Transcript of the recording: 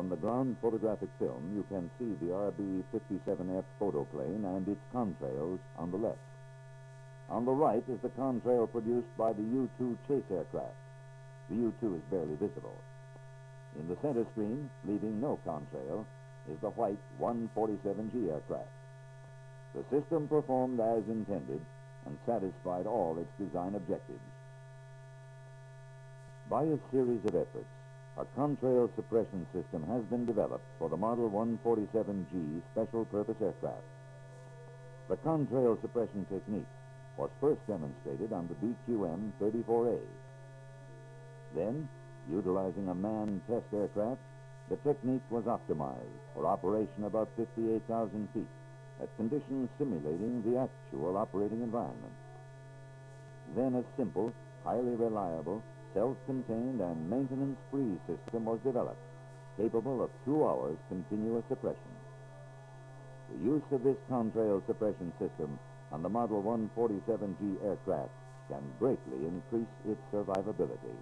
From the ground photographic film, you can see the RB-57F photoplane and its contrails on the left. On the right is the contrail produced by the U-2 chase aircraft. The U-2 is barely visible. In the center screen, leaving no contrail, is the white 147G aircraft. The system performed as intended and satisfied all its design objectives. By a series of efforts, a contrail suppression system has been developed for the Model 147G special purpose aircraft. The contrail suppression technique was first demonstrated on the BQM 34A. Then, utilizing a manned test aircraft, the technique was optimized for operation above 58,000 feet at conditions simulating the actual operating environment. Then a simple, highly reliable, self-contained and maintenance-free system was developed, capable of two hours continuous suppression. The use of this contrail suppression system on the Model 147G aircraft can greatly increase its survivability.